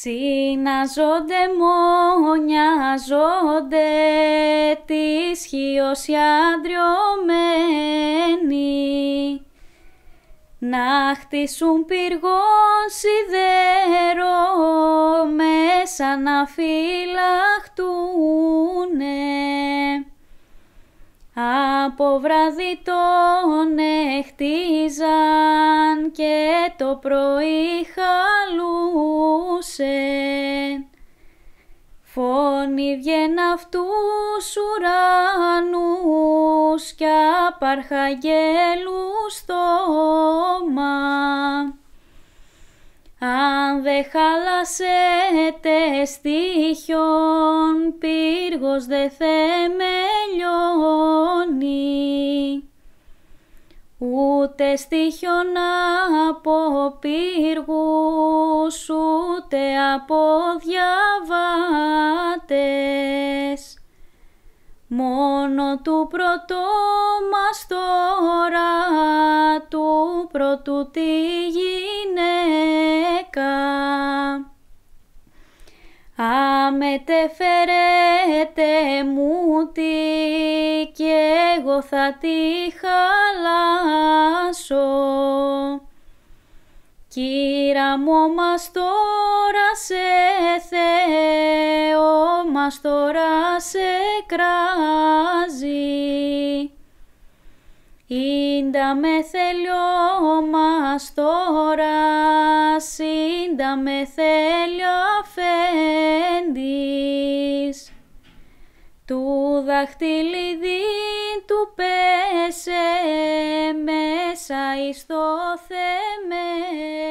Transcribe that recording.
Συναζόνται μονιάζονται της χιός οι αντριωμένοι. Να χτίσουν πύργον σιδέρο μέσα να φυλαχτούνε. Από βράδυ τον έχτιζαν και το πρωί χαλούσε. Φωνή βγαίνει αυτούς ουρανούς κι απαρχαγγέλου στόμα. Αν δε χαλασέτε στοιχιόν, πύργος δε θεμελιώνει. Ούτε στοιχιόν από πύργους, ούτε από διαβάτες. Μόνο του πρωτό μας τώρα, του πρωτού τη γυναίκα. Αμετεφερέτε μου τι κι εγώ θα τη χαλάσω. Κύρα μου μας τώρα σε Θεό μας τώρα σε κράζει. Ήντα με θέλιο μας τώρα, σύντα με θέλιο αφέντης. Του δαχτυλίδι του πέσε μέσα εις το θεμέλι.